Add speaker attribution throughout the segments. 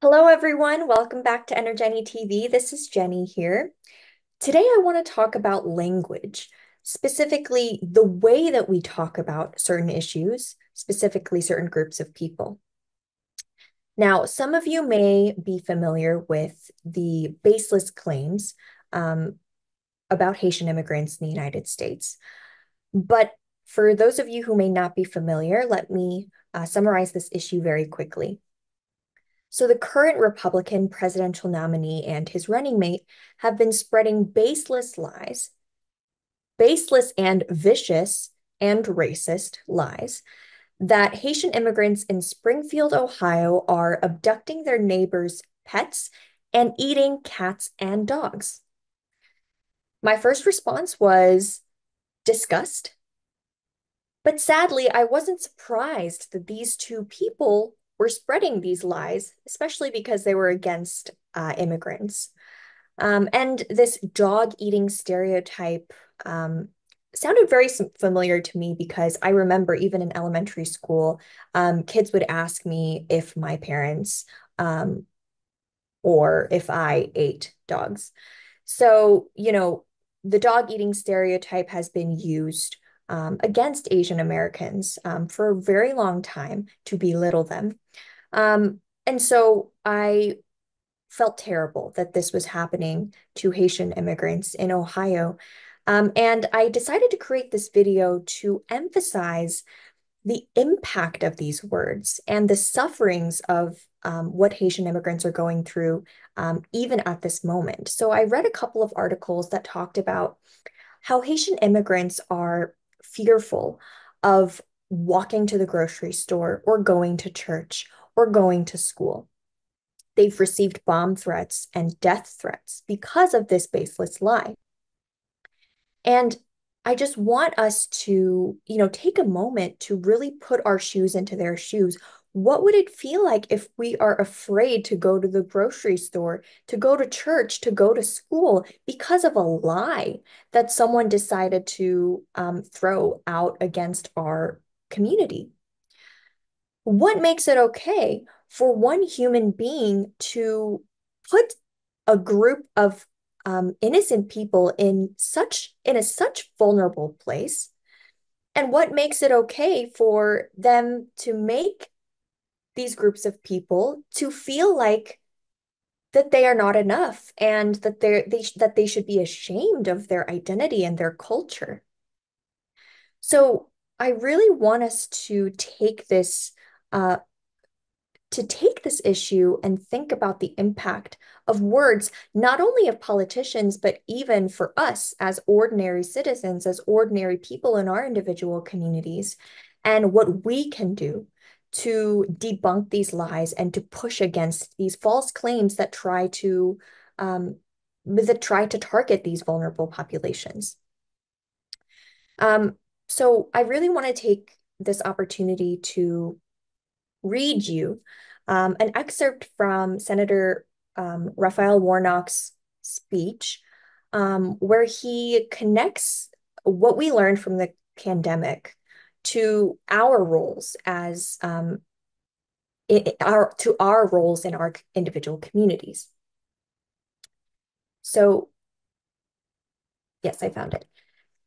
Speaker 1: Hello, everyone. Welcome back to EnerJenny TV. This is Jenny here. Today, I want to talk about language, specifically the way that we talk about certain issues, specifically certain groups of people. Now, some of you may be familiar with the baseless claims um, about Haitian immigrants in the United States. But for those of you who may not be familiar, let me uh, summarize this issue very quickly. So, the current Republican presidential nominee and his running mate have been spreading baseless lies, baseless and vicious and racist lies that Haitian immigrants in Springfield, Ohio are abducting their neighbors' pets and eating cats and dogs. My first response was disgust. But sadly, I wasn't surprised that these two people were spreading these lies, especially because they were against uh, immigrants. Um, and this dog eating stereotype um, sounded very familiar to me because I remember even in elementary school, um, kids would ask me if my parents um, or if I ate dogs. So, you know, the dog eating stereotype has been used um, against Asian Americans um, for a very long time to belittle them. Um, and so I felt terrible that this was happening to Haitian immigrants in Ohio. Um, and I decided to create this video to emphasize the impact of these words and the sufferings of um, what Haitian immigrants are going through, um, even at this moment. So I read a couple of articles that talked about how Haitian immigrants are fearful of walking to the grocery store or going to church or going to school. They've received bomb threats and death threats because of this baseless lie. And I just want us to, you know, take a moment to really put our shoes into their shoes. What would it feel like if we are afraid to go to the grocery store, to go to church, to go to school because of a lie that someone decided to um, throw out against our community? What makes it okay for one human being to put a group of um, innocent people in such in a such vulnerable place and what makes it okay for them to make these groups of people to feel like that they are not enough and that they're they that they should be ashamed of their identity and their culture. So i really want us to take this uh, to take this issue and think about the impact of words, not only of politicians, but even for us as ordinary citizens, as ordinary people in our individual communities, and what we can do to debunk these lies and to push against these false claims that try to um, that try to target these vulnerable populations. Um, so I really want to take this opportunity to read you um, an excerpt from Senator um, Raphael Warnock's speech, um, where he connects what we learned from the pandemic to our roles as um, our to our roles in our individual communities. So, yes, I found it.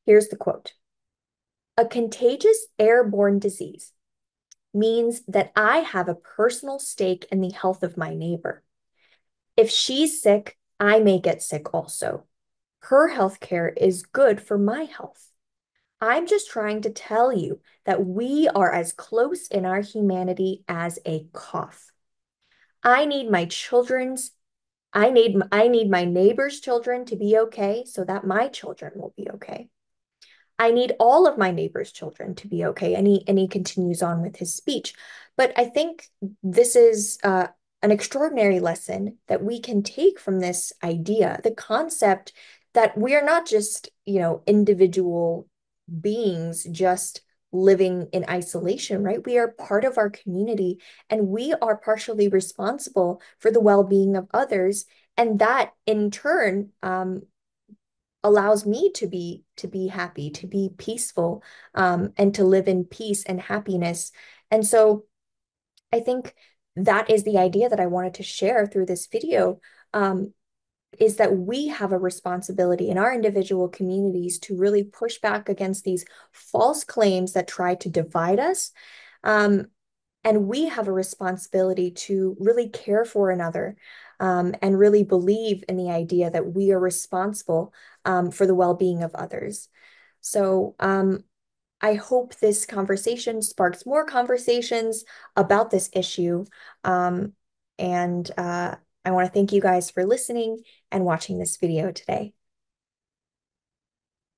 Speaker 1: Here's the quote. A contagious airborne disease means that I have a personal stake in the health of my neighbor. If she's sick, I may get sick also. Her health care is good for my health. I'm just trying to tell you that we are as close in our humanity as a cough. I need my children's I need I need my neighbor's children to be okay so that my children will be okay. I need all of my neighbor's children to be okay. And he, and he continues on with his speech. But I think this is uh, an extraordinary lesson that we can take from this idea, the concept that we are not just, you know, individual beings just living in isolation, right? We are part of our community and we are partially responsible for the well being of others. And that in turn um, allows me to be to be happy to be peaceful um, and to live in peace and happiness and so i think that is the idea that I wanted to share through this video. Um, is that we have a responsibility in our individual communities to really push back against these false claims that try to divide us. Um, and we have a responsibility to really care for another um, and really believe in the idea that we are responsible um, for the well being of others. So, um, I hope this conversation sparks more conversations about this issue. Um, and uh, I want to thank you guys for listening and watching this video today.